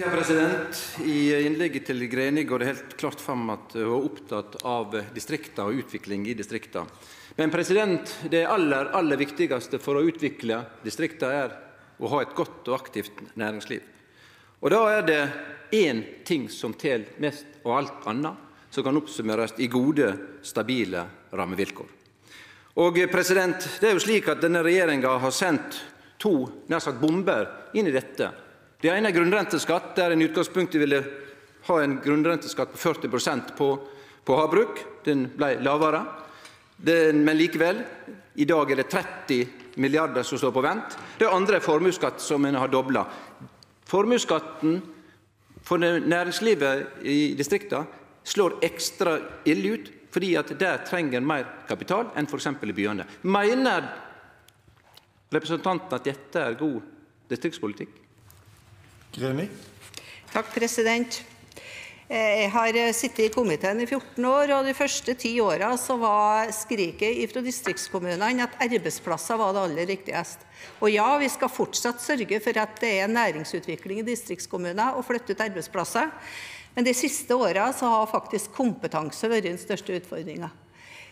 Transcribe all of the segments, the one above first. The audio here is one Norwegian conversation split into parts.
Ja, president. I innlegget til Greni går det helt klart fram at hun er opptatt av distrikta og utvikling i distrikta. Men president, det aller, aller viktigste for å utvikle distrikta er å ha et godt og aktivt næringsliv. Og Da er det én ting som teller mest av alt annet, som kan oppsummeres i gode, stabile rammevilkår. Og president, det er jo slik at Denne regjeringa har sendt to nær sagt bomber inn i dette det ene er grunnrenteskatt, der en i utgangspunktet ville ha en grunnrenteskatt på 40% på, på havbruk. Den ble lavere. Den, men likevel, i dag er det 30 milliarder som står på vent. Det andre er formuesskatt, som en har dobla. Formuesskatten for næringslivet i distrikta slår ekstra ille ut, fordi at der trenger mer kapital enn f.eks. i byene. Mener representanten at dette er god distriktspolitikk? Greni. President. Eh, jeg har eh, sittet i komiteen i 14 år, og de første ti årene var skriket fra distriktskommunene at arbeidsplasser var det aller viktigste. Og ja, vi skal fortsatt sørge for at det er næringsutvikling i distriktskommuner og flytte ut arbeidsplasser. Men de siste årene har faktisk kompetanse vært den største utfordringen.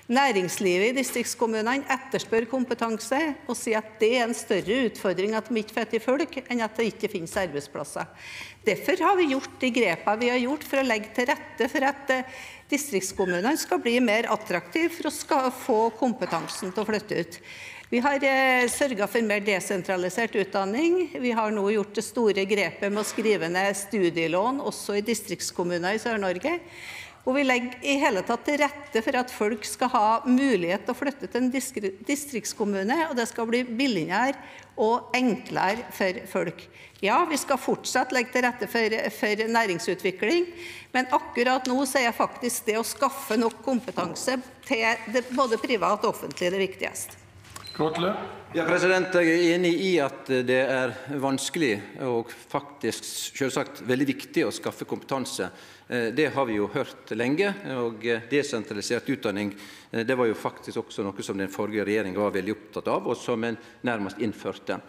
Næringslivet i distriktskommunene etterspør kompetanse og sier at det er en større utfordring at de ikke får til folk, enn at det ikke finnes arbeidsplasser. Derfor har vi gjort de grepene vi har gjort for å legge til rette for at eh, distriktskommunene skal bli mer attraktive for å få kompetansen til å flytte ut. Vi har eh, sørget for mer desentralisert utdanning. Vi har nå gjort det store grepet med å skrive ned studielån også i distriktskommuner i Sør-Norge. Og vi legger i hele tatt til rette for at folk skal ha mulighet til å flytte til en distriktskommune, og det skal bli billigere og enklere for folk. Ja, vi skal fortsatt legge til rette for, for næringsutvikling, men akkurat nå er faktisk det å skaffe nok kompetanse til både privat og offentlig det viktigste. Krotle. Ja, president, Jeg er enig i at det er vanskelig og faktisk selvsagt veldig viktig å skaffe kompetanse Eh, det har vi jo hørt lenge. og Desentralisert utdanning eh, det var jo faktisk også noe som den forrige regjeringa var veldig opptatt av, og som en nærmest innførte.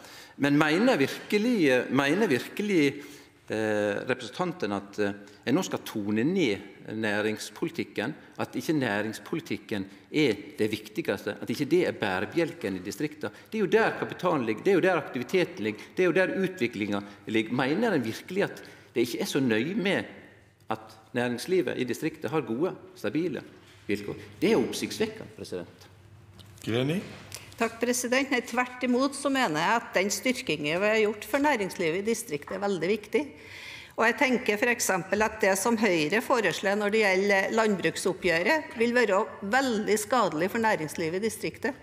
Men mener virkelig, mener virkelig eh, representanten at en nå skal tone ned næringspolitikken? At ikke næringspolitikken er det viktigste? At ikke det er bærebjelken i distrikta. Det er jo der kapitalen ligger, det er jo der aktiviteten ligger, det er jo der utviklinga ligger. Mener en virkelig at det ikke er så nøye med at næringslivet i distriktet har gode, stabile vilkår. Det er oppsiktsvekkende. Takk, president. Nei, tvert imot så mener jeg at den styrkingen vi har gjort for næringslivet i distriktet, er veldig viktig. Og jeg tenker f.eks. at det som Høyre foreslår når det gjelder landbruksoppgjøret, vil være veldig skadelig for næringslivet i distriktet.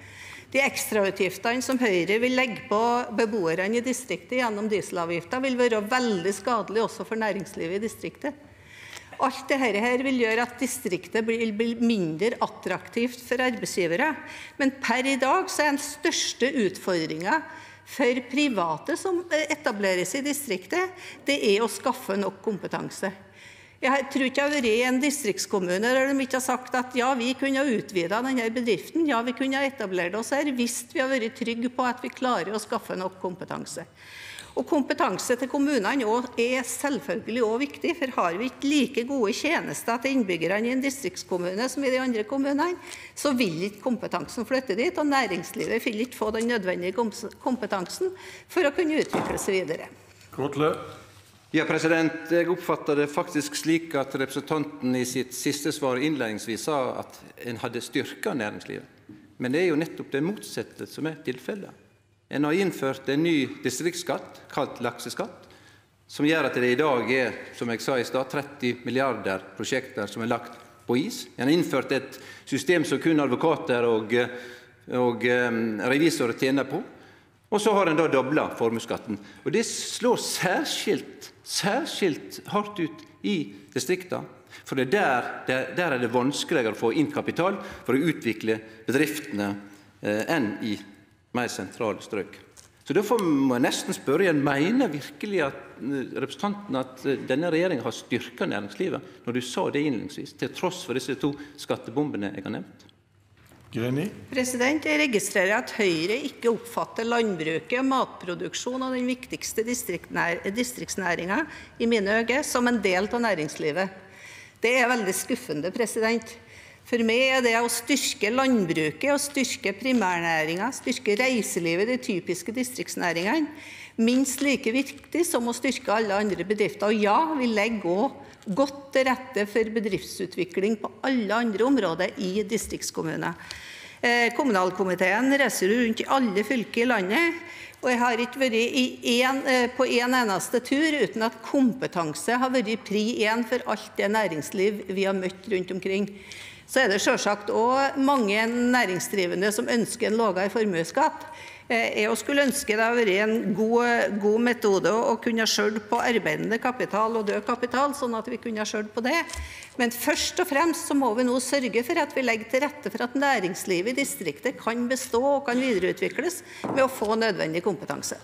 De ekstrautgiftene som Høyre vil legge på beboerne i distriktet gjennom dieselavgifta, vil være veldig skadelig også for næringslivet i distriktet. Alt dette vil gjøre at distriktet blir mindre attraktivt for arbeidsgivere. Men per i dag er den største utfordringen for private som etableres i distriktet, å skaffe nok kompetanse. Jeg tror ikke jeg har vært i en distriktskommune der de ikke har sagt at ja, vi kunne ha utvidet denne bedriften, ja, vi kunne ha etablert oss her hvis vi har vært trygge på at vi klarer å skaffe nok kompetanse. Og Kompetanse til kommunene er selvfølgelig også viktig, for har vi ikke like gode tjenester til innbyggerne i en distriktskommune som i de andre kommunene, så vil ikke kompetansen flytte dit, og næringslivet vil ikke få den nødvendige kompetansen for å kunne utvikle seg videre. Ja, president. Jeg oppfatter det faktisk slik at representanten i sitt siste svar innledningsvis sa at en hadde styrka næringslivet. Men det er jo nettopp det motsatte som er tilfellet. En har innført en ny distriktsskatt, kalt lakseskatt, som gjør at det i dag er som jeg sa i stad, 30 milliarder prosjekter som er lagt på is. En har innført et system som kun advokater og, og revisorer tjener på. Og så har en da dobla formuesskatten. Og det slår særskilt, særskilt hardt ut i distrikta. For det der, der, der, er det vanskeligere å få inn kapital for å utvikle bedriftene eh, enn i mer sentrale strøk. Så Derfor må jeg nesten spørre igjen, mener virkelig at eh, representanten at eh, denne regjeringa har styrka næringslivet, når du sa det innledningsvis, til tross for disse to skattebombene jeg har nevnt? Greni. President, Jeg registrerer at Høyre ikke oppfatter landbruket matproduksjon og den viktigste distriktsnæringa i mine øyne som en del av næringslivet. Det er veldig skuffende. president. For meg er det å styrke landbruket, styrke primærnæringen, styrke reiselivet, de typiske distriktsnæringene, minst like viktig som å styrke alle andre bedrifter. Og ja, vi legger også godt til rette for bedriftsutvikling på alle andre områder i distriktskommuner. Eh, kommunalkomiteen reiser rundt i alle fylker i landet, og jeg har ikke vært en, eh, på en eneste tur uten at kompetanse har vært pri én for alt det næringsliv vi har møtt rundt omkring. Så er det selvsagt også mange næringsdrivende som ønsker en lavere formuesskatt. Eh, jeg skulle ønske det hadde vært en god, metode å kunne skjølle på arbeidende kapital og død kapital, sånn at vi kunne skjølle på det. Men først og fremst må vi nå sørge for at vi legger til rette for at næringslivet i distriktet kan bestå og kan videreutvikles ved å få nødvendig kompetanse.